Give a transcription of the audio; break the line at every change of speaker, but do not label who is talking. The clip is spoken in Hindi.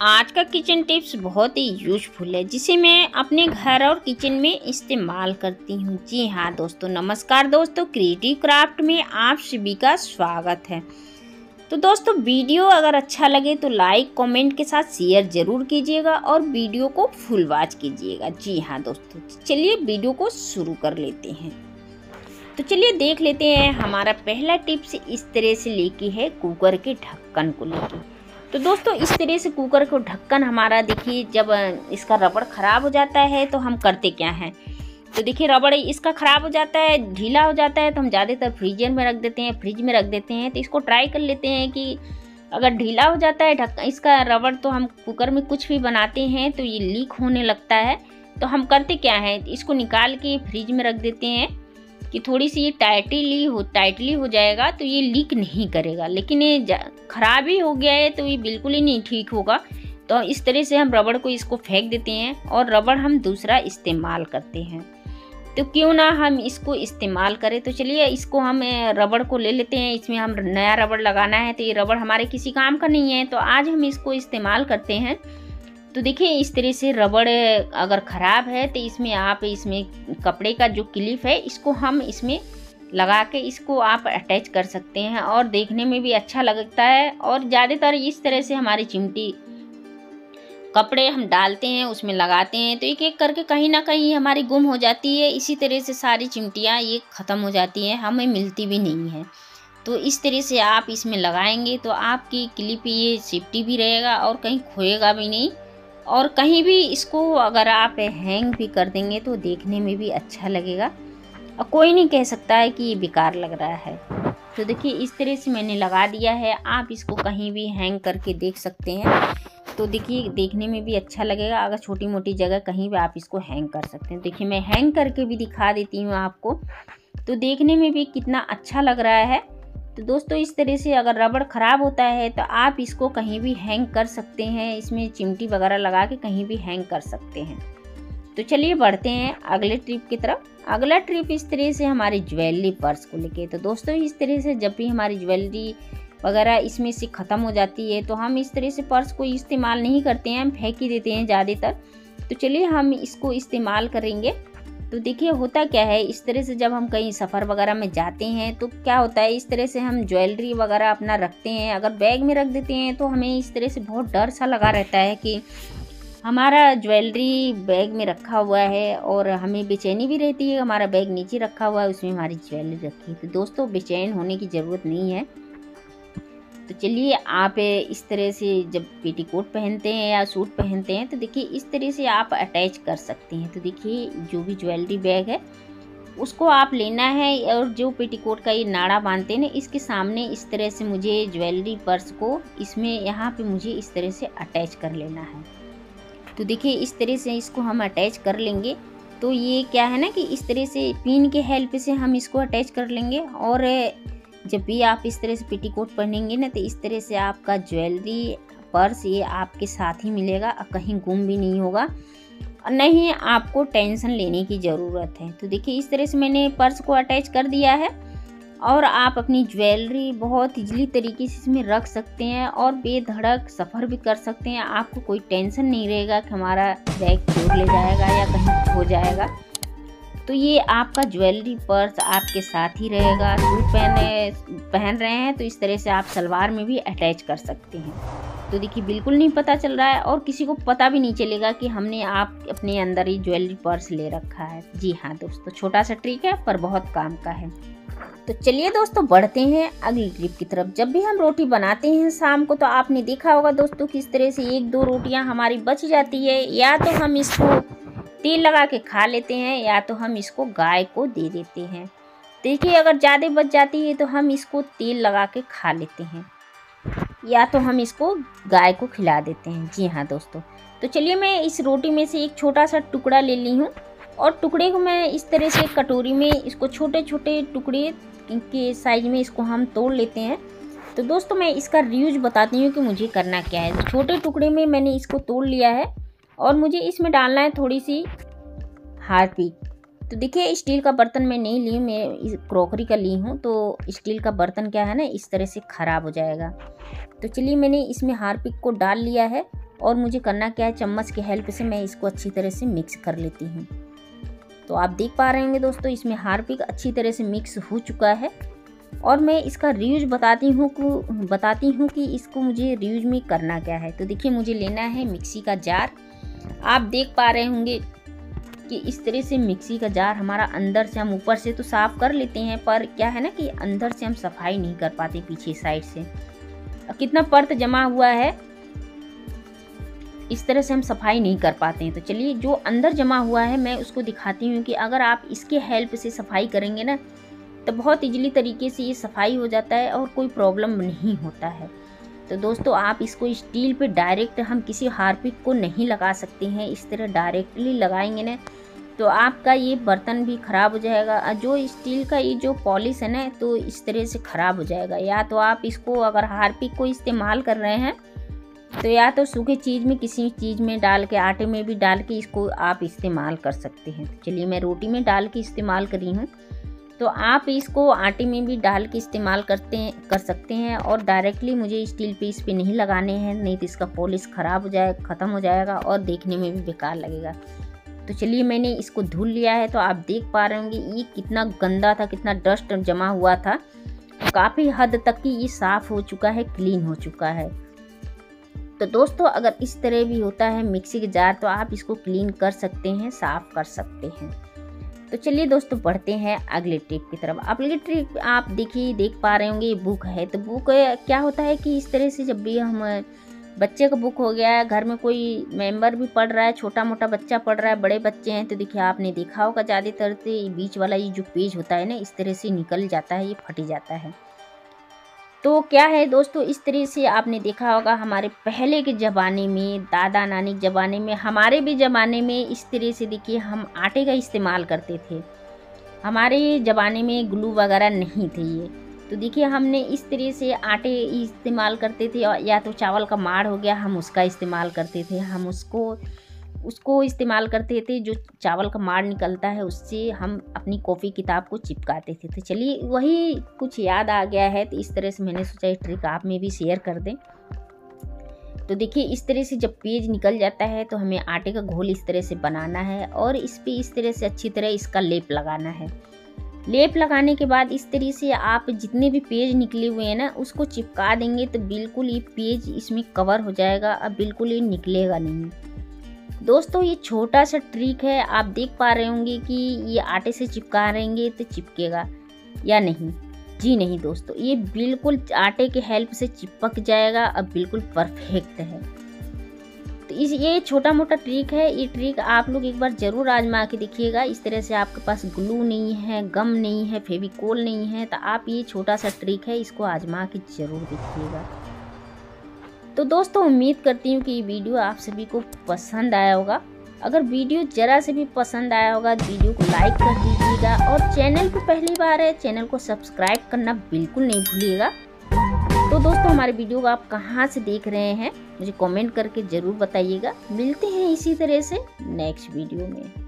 आज का किचन टिप्स बहुत ही यूजफुल है, जिसे मैं अपने घर और किचन में इस्तेमाल करती हूँ। जी हाँ दोस्तों, नमस्कार दोस्तों क्रिएटिव क्राफ्ट में आप सभी का स्वागत है। तो दोस्तों, वीडियो अगर अच्छा लगे तो लाइक कमेंट के साथ शेयर ज़रूर कीजिएगा और वीडियो को फुल वॉच कीजिएगा। जी हाँ दोस्तों, चलिए वीडियो को शुरू कर लेते हैं। तो चलिए देख लेते हैं, हमारा पहला टिप्स इस तरह से लेके है कुकर के ढक्कन को लेके। तो दोस्तों, इस तरह से कुकर को ढक्कन हमारा देखिए, जब इसका रबड़ ख़राब हो जाता है तो हम करते क्या हैं? तो देखिए, रबड़ इसका ख़राब हो जाता है, ढीला हो जाता है तो हम ज़्यादातर फ्रीजर में रख देते हैं, फ्रिज में रख देते हैं तो इसको ट्राई कर लेते हैं कि अगर ढीला हो जाता है ढक्कन इसका रबड़ तो हम कुकर में कुछ भी बनाते हैं तो ये लीक होने लगता है तो हम करते क्या है? इसको निकाल के फ्रिज में रख देते हैं। कि थोड़ी सी ये टाइटली हो टाइटली हो जाएगा तो ये लीक नहीं करेगा। लेकिन ये ख़राब ही हो गया है तो ये बिल्कुल ही नहीं ठीक होगा। तो इस तरह से हम रबड़ को इसको फेंक देते हैं और रबड़ हम दूसरा इस्तेमाल करते हैं। तो क्यों ना हम इसको इस्तेमाल करें? तो चलिए इसको हम रबड़ को ले लेते हैं। इसमें हम नया रबड़ लगाना है तो ये रबड़ हमारे किसी काम का नहीं है। तो आज हम इसको इस्तेमाल करते हैं। तो देखिए, इस तरह से रबड़ अगर ख़राब है तो इसमें आप इसमें कपड़े का जो क्लिप है, इसको हम इसमें लगा के इसको आप अटैच कर सकते हैं और देखने में भी अच्छा लगता है। और ज़्यादातर इस तरह से हमारी चिमटी कपड़े हम डालते हैं, उसमें लगाते हैं तो एक एक करके कहीं ना कहीं हमारी गुम हो जाती है। इसी तरह से सारी चिमटियाँ ये ख़त्म हो जाती हैं, हमें मिलती भी नहीं है। तो इस तरह से आप इसमें लगाएँगे तो आपकी क्लिप ये सेफ्टी भी रहेगा और कहीं खोएगा भी नहीं। और कहीं भी इसको अगर आप हैंग भी कर देंगे तो देखने में भी अच्छा लगेगा। और कोई नहीं कह सकता है कि ये बेकार लग रहा है। तो देखिए, इस तरह से मैंने लगा दिया है। आप इसको कहीं भी हैंग करके देख सकते हैं। तो देखिए, देखने में भी अच्छा लगेगा। अगर छोटी मोटी जगह कहीं भी आप इसको हैंग कर सकते हैं। देखिए, मैं हैंग करके भी दिखा देती हूँ आपको। तो देखने में भी कितना अच्छा लग रहा है। तो दोस्तों, इस तरह से अगर रबड़ ख़राब होता है तो आप इसको कहीं भी हैंग कर सकते हैं। इसमें चिमटी वगैरह लगा के कहीं भी हैंग कर सकते हैं। तो चलिए बढ़ते हैं अगले ट्रिप की तरफ़। अगला ट्रिप इस तरह से हमारी ज्वेलरी पर्स को लेके। तो दोस्तों, इस तरह से जब भी हमारी ज्वेलरी वगैरह इसमें से ख़त्म हो जाती है तो हम इस तरह से पर्स को इस्तेमाल नहीं करते हैं। हम फेंक ही देते हैं ज़्यादातर। तो चलिए हम इसको इस्तेमाल करेंगे। तो देखिए, होता क्या है, इस तरह से जब हम कहीं सफ़र वगैरह में जाते हैं तो क्या होता है, इस तरह से हम ज्वेलरी वगैरह अपना रखते हैं, अगर बैग में रख देते हैं तो हमें इस तरह से बहुत डर सा लगा रहता है कि हमारा ज्वेलरी बैग में रखा हुआ है और हमें बेचैनी भी रहती है, हमारा बैग नीचे रखा हुआ है, उसमें हमारी ज्वेलरी रखी है। तो दोस्तों, बेचैन होने की ज़रूरत नहीं है। तो चलिए, आप इस तरह से जब पेटीकोट पहनते हैं या सूट पहनते हैं तो देखिए इस तरह से आप अटैच कर सकते हैं। तो देखिए, जो भी ज्वेलरी बैग है, उसको आप लेना है और जो पेटीकोट का ये नाड़ा बांधते हैं ना, इसके सामने इस तरह से मुझे ज्वेलरी पर्स को इसमें, यहाँ पे मुझे इस तरह से अटैच कर लेना है। तो देखिए, इस तरह से इसको हम अटैच कर लेंगे। तो ये क्या है ना कि इस तरह से पिन के हेल्प से हम इसको अटैच कर लेंगे और जब भी आप इस तरह से पेटीकोट पहनेंगे ना तो इस तरह से आपका ज्वेलरी, पर्स ये आपके साथ ही मिलेगा और कहीं गुम भी नहीं होगा। नहीं, आपको टेंशन लेने की ज़रूरत है। तो देखिए, इस तरह से मैंने पर्स को अटैच कर दिया है और आप अपनी ज्वेलरी बहुत इजली तरीके से इसमें रख सकते हैं और बेधड़क सफ़र भी कर सकते हैं। आपको कोई टेंशन नहीं रहेगा कि हमारा बैग चोर ले जाएगा या कहीं खो जाएगा। तो ये आपका ज्वेलरी पर्स आपके साथ ही रहेगा। सूट पहने, पहन रहे हैं तो इस तरह से आप सलवार में भी अटैच कर सकते हैं। तो देखिए, बिल्कुल नहीं पता चल रहा है और किसी को पता भी नहीं चलेगा कि हमने आप अपने अंदर ही ज्वेलरी पर्स ले रखा है। जी हाँ दोस्तों छोटा सा ट्रिक है, पर बहुत काम का है। तो चलिए दोस्तों, बढ़ते हैं अगली ट्रिप की तरफ़। जब भी हम रोटी बनाते हैं शाम को तो आपने देखा होगा दोस्तों, किस तरह से एक दो रोटियाँ हमारी बच जाती है, या तो हम इसको तेल लगा के खा लेते हैं या तो हम इसको गाय को दे देते हैं। देखिए, अगर ज़्यादा बच जाती है तो हम इसको तेल लगा के खा लेते हैं। या तो हम इसको गाय को खिला देते हैं। जी हाँ दोस्तों। तो चलिए, मैं इस रोटी में से एक छोटा सा टुकड़ा ले ली हूँ और टुकड़े को मैं इस तरह से कटोरी में इसको छोटे छोटे टुकड़े के साइज़ में इसको हम तोड़ लेते हैं। तो दोस्तों, मैं इसका रियूज बताती हूँ कि मुझे करना क्या है। छोटे टुकड़े में मैंने इसको तोड़ लिया है। और मुझे इसमें डालना है थोड़ी सी हारपीक। तो देखिए, स्टील का बर्तन मैं नहीं ली, मैं इस क्रॉकरी का ली हूँ तो स्टील का बर्तन क्या है ना, इस तरह से ख़राब हो जाएगा। तो चलिए, मैंने इसमें हारपिक को डाल लिया है और मुझे करना क्या है, चम्मच के हेल्प से मैं इसको अच्छी तरह से मिक्स कर लेती हूँ। तो आप देख पा रहे होंगे दोस्तों, इसमें हार्पिक अच्छी तरह से मिक्स हो चुका है और मैं इसका रिव्यूज़ बताती हूँ बताती हूँ कि इसको मुझे रिव्यूज़ में करना क्या है। तो देखिए, मुझे लेना है मिक्सी का जार। आप देख पा रहे होंगे कि इस तरह से मिक्सी का जार हमारा अंदर से हम ऊपर से तो साफ़ कर लेते हैं, पर क्या है ना कि अंदर से हम सफ़ाई नहीं कर पाते पीछे साइड से। कितना पर्त जमा हुआ है, इस तरह से हम सफ़ाई नहीं कर पाते हैं। तो चलिए, जो अंदर जमा हुआ है, मैं उसको दिखाती हूँ कि अगर आप इसके हेल्प से सफ़ाई करेंगे ना तो बहुत इजली तरीके से ये सफ़ाई हो जाता है और कोई प्रॉब्लम नहीं होता है। तो दोस्तों, आप इसको स्टील पे डायरेक्ट हम किसी हार्पिक को नहीं लगा सकते हैं। इस तरह डायरेक्टली लगाएँगे ना तो आपका ये बर्तन भी ख़राब हो जाएगा। जो स्टील का ये जो पॉलिश है ना तो इस तरह से ख़राब हो जाएगा। या तो आप इसको अगर हार्पिक को इस्तेमाल कर रहे हैं तो या तो सूखे चीज़ में, किसी चीज़ में डाल के, आटे में भी डाल के इसको आप इस्तेमाल कर सकते हैं। तो चलिए मैं रोटी में डाल के इस्तेमाल करी हूँ। तो आप इसको आटे में भी डाल के इस्तेमाल करते हैं, कर सकते हैं और डायरेक्टली मुझे स्टील पीस पे नहीं लगाने हैं, नहीं तो इसका पॉलिश ख़राब हो जाए, ख़त्म हो जाएगा और देखने में भी बेकार लगेगा। तो चलिए मैंने इसको धुल लिया है तो आप देख पा रहे होंगे ये कितना गंदा था, कितना डस्ट जमा हुआ था। काफ़ी हद तक कि ये साफ़ हो चुका है क्लीन हो चुका है। तो दोस्तों, अगर इस तरह भी होता है मिक्सी के जार तो आप इसको क्लीन कर सकते हैं, साफ़ कर सकते हैं। तो चलिए दोस्तों पढ़ते हैं अगले ट्रिप की तरफ़। अगली ट्रिप आप देखिए, देख पा रहे होंगे, ये बुक है। तो बुक क्या होता है कि इस तरह से जब भी हम, बच्चे का बुक हो गया है घर में कोई मेंबर भी पढ़ रहा है छोटा मोटा बच्चा पढ़ रहा है, बड़े बच्चे हैं तो देखिए आपने देखा होगा, ज़्यादातर से बीच वाला ये जो पेज होता है ना, इस तरह से निकल जाता है, ये फट जाता है। तो क्या है दोस्तों, इस तरह से आपने देखा होगा हमारे पहले के ज़माने में, दादा नानी के ज़माने में, हमारे भी ज़माने में इस तरह से देखिए हम आटे का इस्तेमाल करते थे। हमारे ज़माने में ग्लू वगैरह नहीं थे ये। तो देखिए हमने इस तरह से आटे इस्तेमाल करते थे या तो चावल का माड़ हो गया, हम उसका इस्तेमाल करते थे। हम उसको उसको इस्तेमाल करते थे, जो चावल का मार निकलता है, उससे हम अपनी कॉपी किताब को चिपकाते थे। तो चलिए, वही कुछ याद आ गया है तो इस तरह से मैंने सोचा ट्रिक आप में भी शेयर कर दें। तो देखिए, इस तरह से जब पेज निकल जाता है तो हमें आटे का घोल इस तरह से बनाना है और इस पर इस तरह से अच्छी तरह इसका लेप लगाना है। लेप लगाने के बाद इस तरह से आप जितने भी पेज निकले हुए हैं ना, उसको चिपका देंगे तो बिल्कुल ये पेज इसमें कवर हो जाएगा, अब बिल्कुल ये निकलेगा नहीं। दोस्तों, ये छोटा सा ट्रिक है। आप देख पा रहे होंगे कि ये आटे से चिपका रहेंगे तो चिपकेगा या नहीं? जी नहीं दोस्तों, ये बिल्कुल आटे के हेल्प से चिपक जाएगा अब बिल्कुल परफेक्ट है। तो इस, ये छोटा मोटा ट्रिक है। ये ट्रिक आप लोग एक बार ज़रूर आजमा के देखिएगा। इस तरह से आपके पास ग्लू नहीं है गम नहीं है, फेविकोल नहीं है तो आप ये छोटा सा ट्रिक है, इसको आजमा के ज़रूर देखिएगा। तो दोस्तों, उम्मीद करती हूँ कि ये वीडियो आप सभी को पसंद आया होगा। अगर वीडियो ज़रा से भी पसंद आया होगा तो वीडियो को लाइक कर दीजिएगा और चैनल को पहली बार है, चैनल को सब्सक्राइब करना बिल्कुल नहीं भूलिएगा। तो दोस्तों, हमारे वीडियो को आप कहाँ से देख रहे हैं, मुझे कमेंट करके ज़रूर बताइएगा। मिलते हैं इसी तरह से नेक्स्ट वीडियो में।